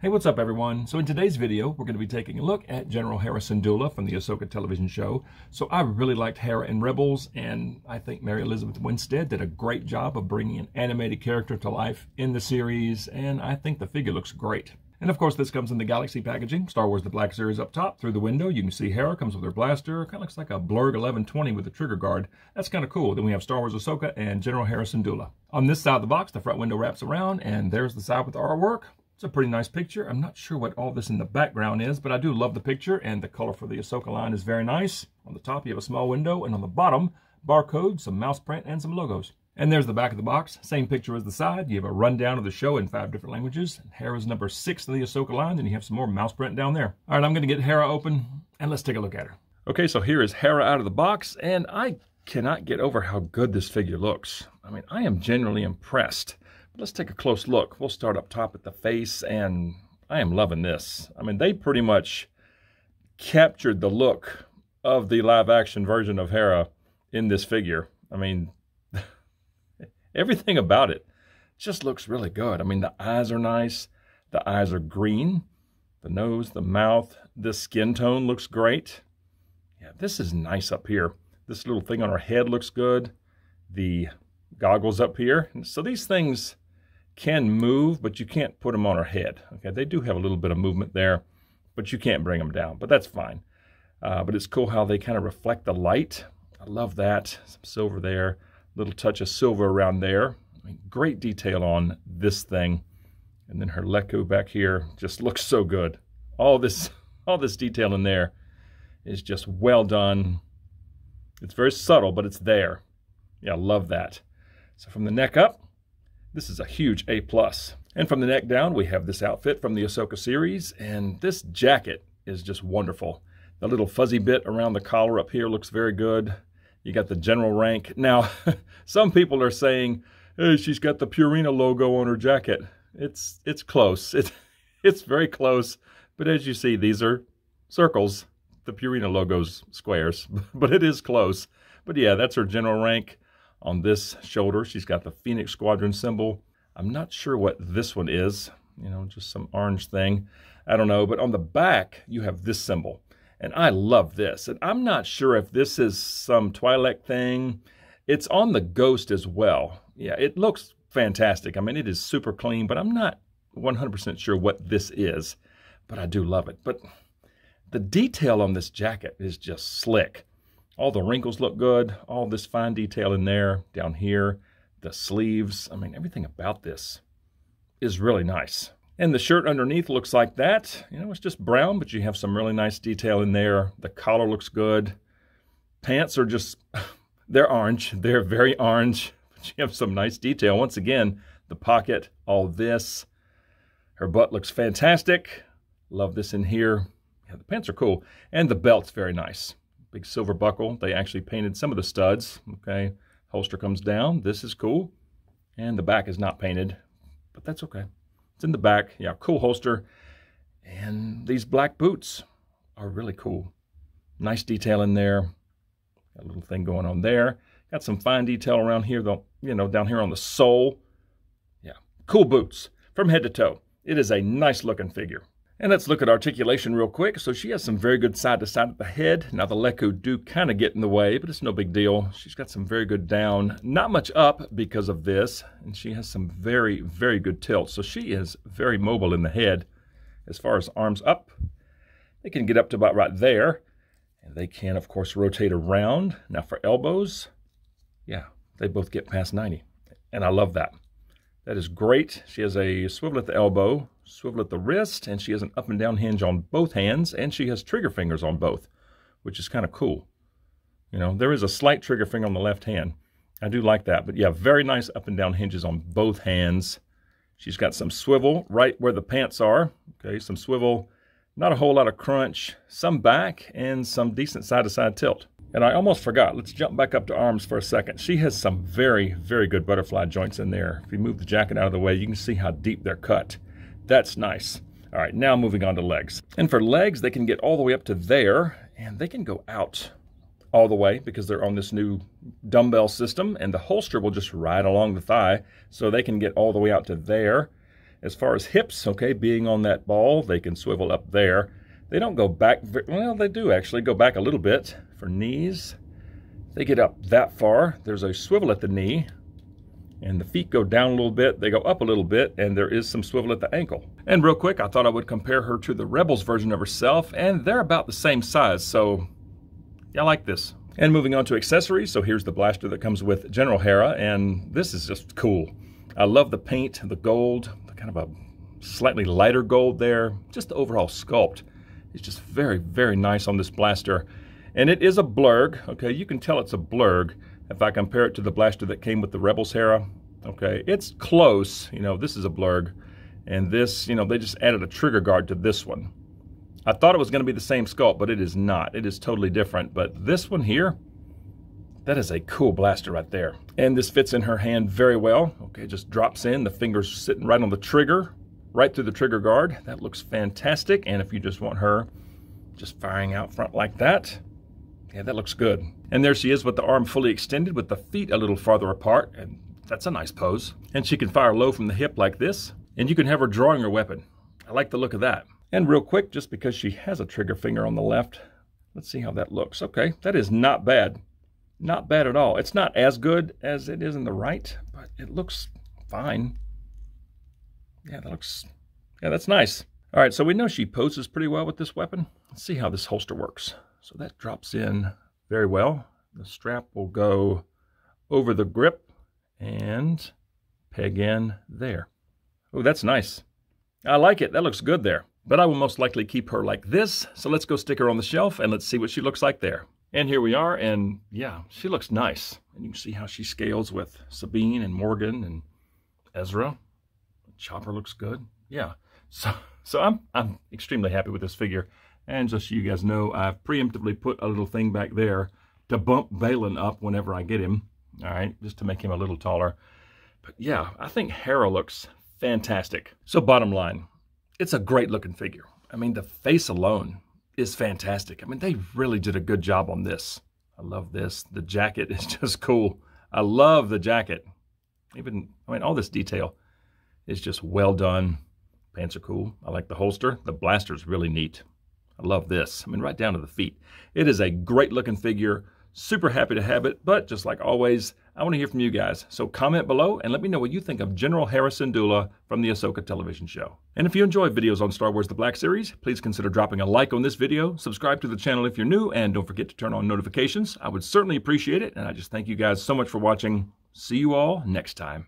Hey, what's up everyone? So in today's video, we're going to be taking a look at General Hera Syndulla from the Ahsoka television show. So I really liked Hera in Rebels, and I think Mary Elizabeth Winstead did a great job of bringing an animated character to life in the series, and I think the figure looks great. And of course, this comes in the Galaxy packaging. Star Wars The Black Series up top. Through the window, you can see Hera comes with her blaster. Kind of looks like a Blurrg 1120 with a trigger guard. That's kind of cool. Then we have Star Wars Ahsoka and General Hera Syndulla. On this side of the box, the front window wraps around, and there's the side with the artwork. It's a pretty nice picture. I'm not sure what all this in the background is, but I do love the picture, and the color for the Ahsoka line is very nice. On the top, you have a small window, and on the bottom, barcode, some mouse print, and some logos. And there's the back of the box. Same picture as the side. You have a rundown of the show in five different languages. Hera's number six in the Ahsoka line, and you have some more mouse print down there. All right, I'm going to get Hera open, and let's take a look at her. Okay, so here is Hera out of the box, and I cannot get over how good this figure looks. I mean, I am genuinely impressed. Let's take a close look. We'll start up top at the face, and I am loving this. I mean, they pretty much captured the look of the live-action version of Hera in this figure. I mean, everything about it just looks really good. I mean, the eyes are nice. The eyes are green. The nose, the mouth, the skin tone looks great. Yeah, this is nice up here. This little thing on her head looks good. The goggles up here. So these things can move, but you can't put them on her head. Okay, they do have a little bit of movement there, but you can't bring them down. But that's fine. Uh, but it's cool how they kind of reflect the light. I love that. Some silver there, little touch of silver around there. I mean, great detail on this thing. And then her Lekku back here just looks so good. All this, all this detail in there is just well done. It's very subtle, but it's there. Yeah, I love that. So from the neck up, this is a huge A+. plus. And from the neck down, we have this outfit from the Ahsoka series, and this jacket is just wonderful. The little fuzzy bit around the collar up here looks very good. You got the general rank. Now, some people are saying, hey, she's got the Purina logo on her jacket. It's it's close. It, it's very close. But as you see, these are circles. The Purina logo's squares, but it is close. But yeah, that's her general rank. On this shoulder, she's got the Phoenix Squadron symbol. I'm not sure what this one is, you know, just some orange thing. I don't know, but on the back, you have this symbol. And I love this. And I'm not sure if this is some Twi'lek thing. It's on the Ghost as well. Yeah, it looks fantastic. I mean, it is super clean, but I'm not 100% sure what this is. But I do love it. But the detail on this jacket is just slick. All the wrinkles look good. All this fine detail in there, down here, the sleeves. I mean, everything about this is really nice. And the shirt underneath looks like that. You know, it's just brown, but you have some really nice detail in there. The collar looks good. Pants are just, they're orange. They're very orange, but you have some nice detail. Once again, the pocket, all this. Her butt looks fantastic. Love this in here. Yeah, the pants are cool. And the belt's very nice big silver buckle. They actually painted some of the studs. Okay, holster comes down. This is cool. And the back is not painted, but that's okay. It's in the back. Yeah, cool holster. And these black boots are really cool. Nice detail in there. Got a little thing going on there. Got some fine detail around here, though, you know, down here on the sole. Yeah, cool boots from head to toe. It is a nice looking figure. And let's look at articulation real quick. So she has some very good side to side at the head. Now the Lekku do kind of get in the way, but it's no big deal. She's got some very good down, not much up because of this, and she has some very, very good tilt. So she is very mobile in the head. As far as arms up, they can get up to about right there. And they can, of course, rotate around. Now for elbows, yeah, they both get past 90. And I love that. That is great. She has a swivel at the elbow, swivel at the wrist, and she has an up and down hinge on both hands, and she has trigger fingers on both, which is kind of cool. You know, there is a slight trigger finger on the left hand. I do like that, but yeah, very nice up and down hinges on both hands. She's got some swivel right where the pants are. Okay, some swivel, not a whole lot of crunch, some back, and some decent side-to-side -side tilt. And I almost forgot. Let's jump back up to arms for a second. She has some very, very good butterfly joints in there. If you move the jacket out of the way, you can see how deep they're cut. That's nice. All right, now moving on to legs. And for legs, they can get all the way up to there, and they can go out all the way because they're on this new dumbbell system, and the holster will just ride along the thigh, so they can get all the way out to there. As far as hips, okay, being on that ball, they can swivel up there. They don't go back, well, they do actually go back a little bit. For knees, they get up that far. There's a swivel at the knee, and the feet go down a little bit, they go up a little bit, and there is some swivel at the ankle. And real quick, I thought I would compare her to the Rebels version of herself, and they're about the same size, so yeah, I like this. And moving on to accessories, so here's the blaster that comes with General Hera, and this is just cool. I love the paint, the gold, kind of a slightly lighter gold there, just the overall sculpt. It's just very, very nice on this blaster. And it is a blurrg, okay, you can tell it's a blurrg if I compare it to the blaster that came with the Rebels Hera, okay, it's close. You know, this is a blurrg. And this, you know, they just added a trigger guard to this one. I thought it was going to be the same sculpt, but it is not. It is totally different. But this one here, that is a cool blaster right there. And this fits in her hand very well. Okay, just drops in. The finger's sitting right on the trigger, right through the trigger guard. That looks fantastic. And if you just want her just firing out front like that, yeah, that looks good. And there she is with the arm fully extended with the feet a little farther apart. And that's a nice pose. And she can fire low from the hip like this. And you can have her drawing her weapon. I like the look of that. And real quick, just because she has a trigger finger on the left, let's see how that looks. Okay, that is not bad. Not bad at all. It's not as good as it is in the right, but it looks fine. Yeah, that looks, yeah, that's nice. All right, so we know she poses pretty well with this weapon. Let's see how this holster works. So that drops in very well. The strap will go over the grip and peg in there. Oh, that's nice. I like it. That looks good there. But I will most likely keep her like this. So let's go stick her on the shelf and let's see what she looks like there. And here we are. And yeah, she looks nice. And you can see how she scales with Sabine and Morgan and Ezra. Chopper looks good. Yeah. So, so I'm, I'm extremely happy with this figure. And just so you guys know, I've preemptively put a little thing back there to bump Baylan up whenever I get him. All right, just to make him a little taller. But yeah, I think Hera looks fantastic. So bottom line, it's a great looking figure. I mean, the face alone is fantastic. I mean, they really did a good job on this. I love this. The jacket is just cool. I love the jacket. Even, I mean, all this detail is just well done. Pants are cool. I like the holster. The blaster is really neat. I love this. I mean, right down to the feet. It is a great looking figure. Super happy to have it, but just like always, I want to hear from you guys. So comment below and let me know what you think of General Hera Syndulla from the Ahsoka television show. And if you enjoy videos on Star Wars The Black Series, please consider dropping a like on this video, subscribe to the channel if you're new, and don't forget to turn on notifications. I would certainly appreciate it, and I just thank you guys so much for watching. See you all next time.